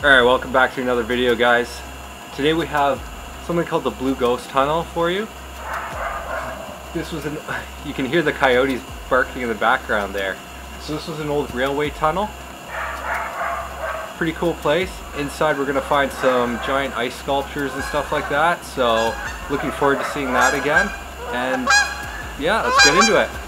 Alright, welcome back to another video guys. Today we have something called the Blue Ghost Tunnel for you. This was an, you can hear the coyotes barking in the background there. So this was an old railway tunnel. Pretty cool place. Inside we're going to find some giant ice sculptures and stuff like that. So looking forward to seeing that again. And yeah, let's get into it.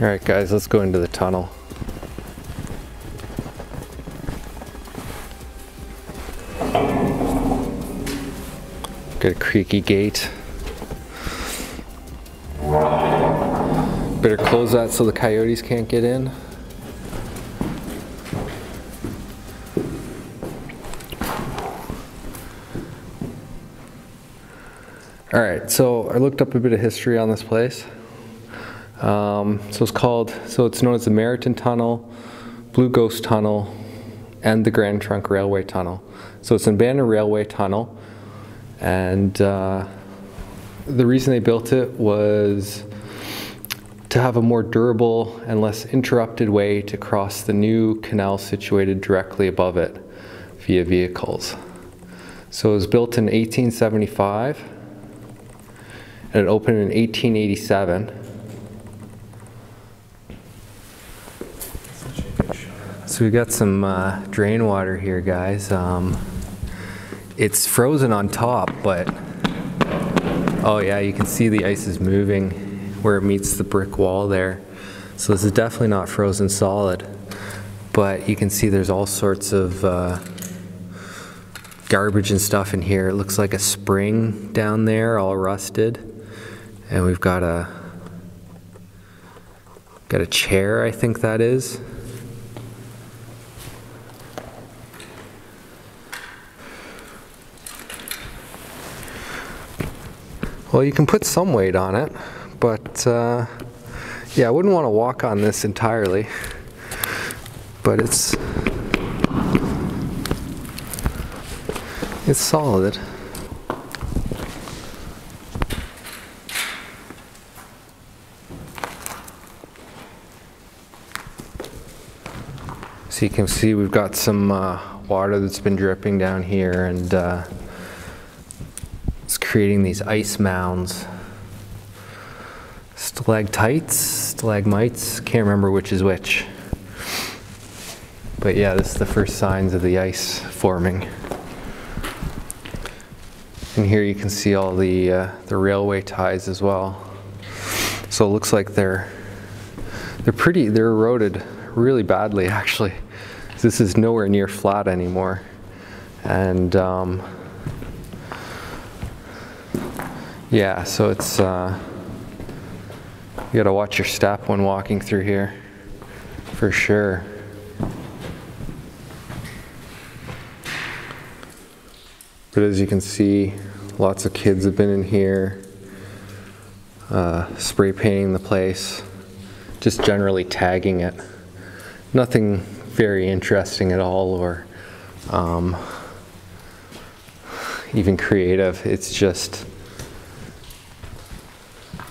Alright guys, let's go into the tunnel. Got a creaky gate. Better close that so the coyotes can't get in. Alright, so I looked up a bit of history on this place. Um, so it's called, so it's known as the Merritton Tunnel, Blue Ghost Tunnel, and the Grand Trunk Railway Tunnel. So it's an abandoned railway tunnel, and uh, the reason they built it was to have a more durable and less interrupted way to cross the new canal situated directly above it via vehicles. So it was built in 1875 and it opened in 1887 So we've got some uh, drain water here, guys. Um, it's frozen on top, but oh yeah, you can see the ice is moving where it meets the brick wall there. So this is definitely not frozen solid, but you can see there's all sorts of uh, garbage and stuff in here. It looks like a spring down there, all rusted, and we've got a got a chair. I think that is. Well, you can put some weight on it, but uh, yeah, I wouldn't want to walk on this entirely, but it's it's solid. So you can see we've got some uh, water that's been dripping down here and uh, creating these ice mounds. Stalactites, stalagmites, can't remember which is which. But yeah, this is the first signs of the ice forming. And here you can see all the, uh, the railway ties as well. So it looks like they're, they're pretty, they're eroded really badly actually. This is nowhere near flat anymore. And um, yeah, so it's, uh, you gotta watch your step when walking through here, for sure. But as you can see, lots of kids have been in here, uh, spray painting the place, just generally tagging it. Nothing very interesting at all or um, even creative. It's just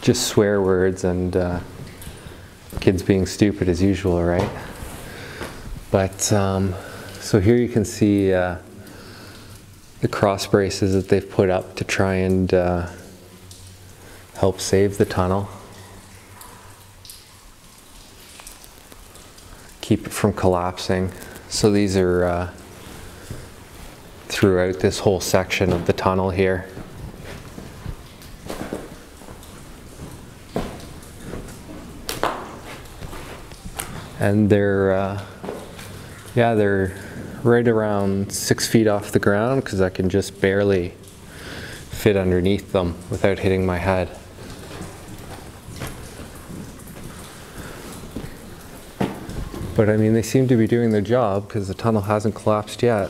just swear words and uh, kids being stupid as usual, right? But um, so here you can see uh, the cross braces that they've put up to try and uh, help save the tunnel. Keep it from collapsing. So these are uh, throughout this whole section of the tunnel here. And they're uh, yeah they're right around six feet off the ground because I can just barely fit underneath them without hitting my head. But I mean, they seem to be doing their job because the tunnel hasn't collapsed yet.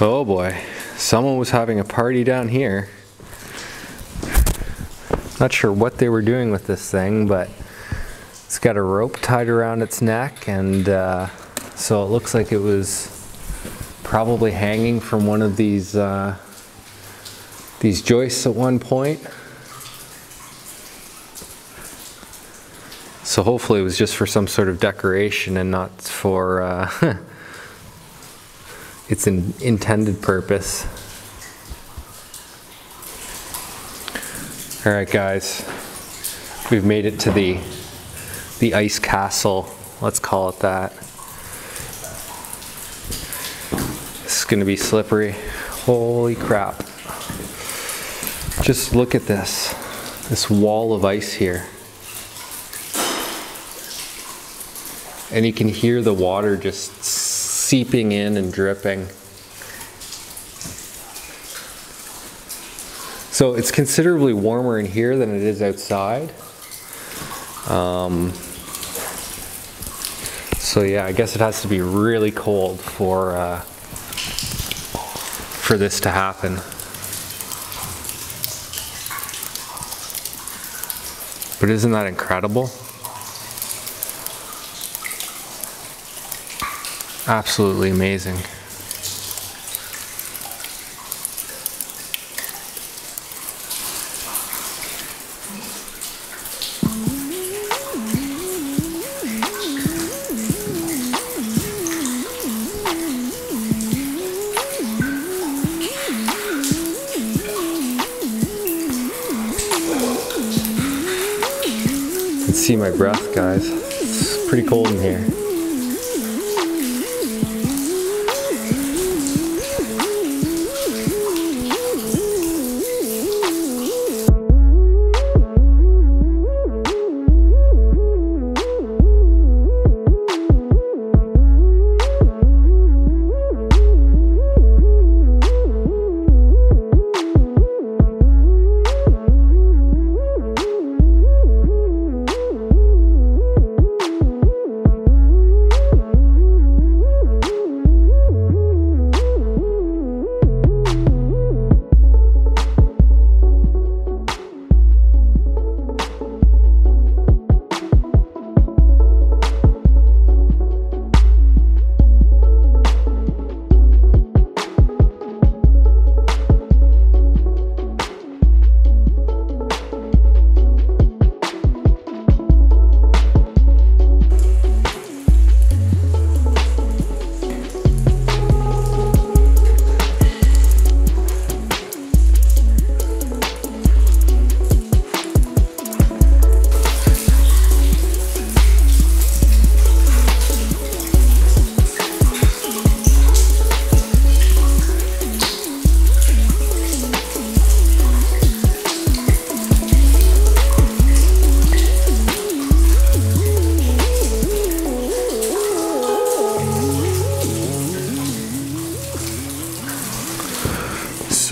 Oh boy, someone was having a party down here. Not sure what they were doing with this thing, but it's got a rope tied around its neck, and uh, so it looks like it was probably hanging from one of these uh, these joists at one point. So hopefully it was just for some sort of decoration and not for uh, its in intended purpose. All right, guys, we've made it to the the ice castle. Let's call it that. This is gonna be slippery. Holy crap! Just look at this, this wall of ice here. And you can hear the water just seeping in and dripping. So it's considerably warmer in here than it is outside. Um, so yeah, I guess it has to be really cold for uh, for this to happen. But isn't that incredible? Absolutely amazing. See my breath, guys. It's pretty cold in here.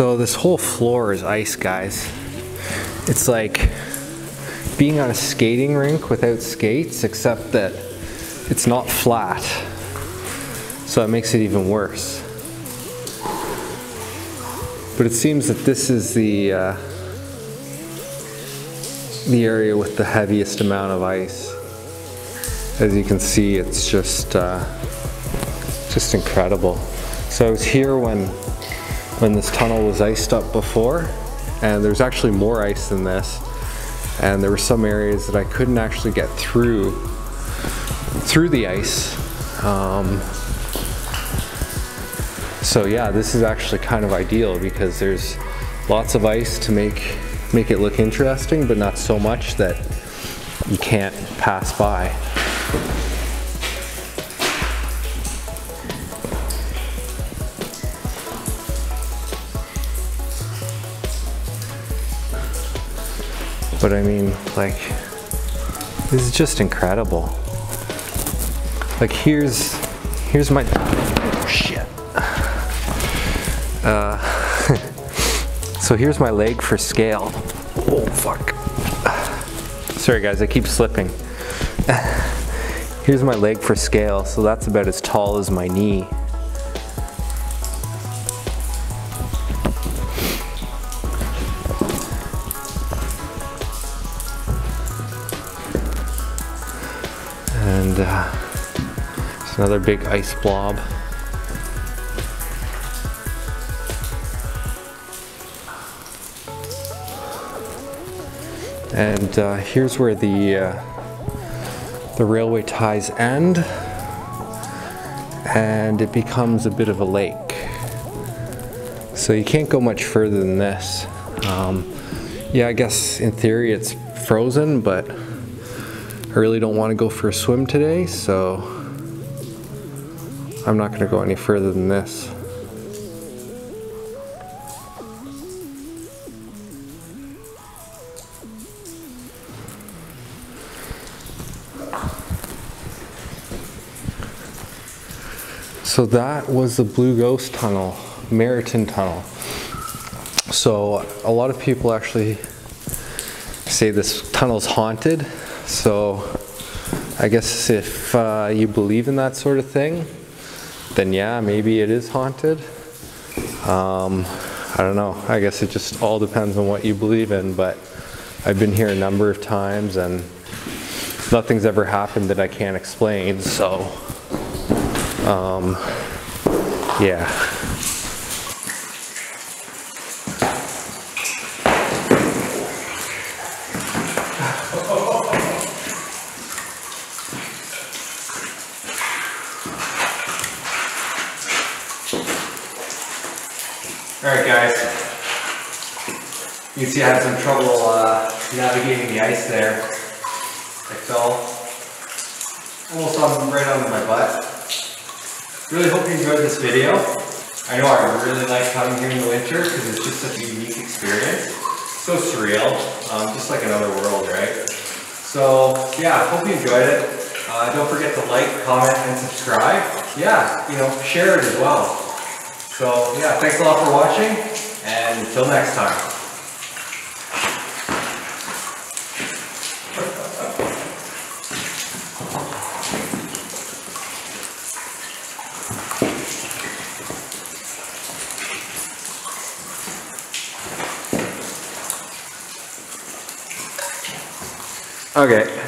So this whole floor is ice, guys. It's like being on a skating rink without skates, except that it's not flat. So it makes it even worse. But it seems that this is the uh, the area with the heaviest amount of ice. As you can see, it's just uh, just incredible. So I was here when when this tunnel was iced up before, and there's actually more ice than this. And there were some areas that I couldn't actually get through through the ice. Um, so yeah, this is actually kind of ideal because there's lots of ice to make make it look interesting, but not so much that you can't pass by. But I mean, like, this is just incredible. Like here's, here's my, oh shit. Uh, so here's my leg for scale. Oh fuck. Sorry guys, I keep slipping. Here's my leg for scale, so that's about as tall as my knee. Another big ice blob. And uh, here's where the uh, the railway ties end, and it becomes a bit of a lake. So you can't go much further than this. Um, yeah, I guess in theory it's frozen, but I really don't want to go for a swim today, so I'm not going to go any further than this. So that was the Blue Ghost Tunnel, Merritton Tunnel. So a lot of people actually say this tunnel's haunted. So I guess if uh, you believe in that sort of thing, then yeah, maybe it is haunted. Um, I don't know. I guess it just all depends on what you believe in, but I've been here a number of times and nothing's ever happened that I can't explain, so um, yeah. All right, guys. You can see I had some trouble uh, navigating the ice there. I fell almost on right onto my butt. Really hope you enjoyed this video. I know I really like coming here in the winter because it's just such a unique experience. So surreal, um, just like another world, right? So yeah, hope you enjoyed it. Uh, don't forget to like, comment, and subscribe. Yeah, you know, share it as well. So yeah, thanks a lot for watching, and until next time. Okay.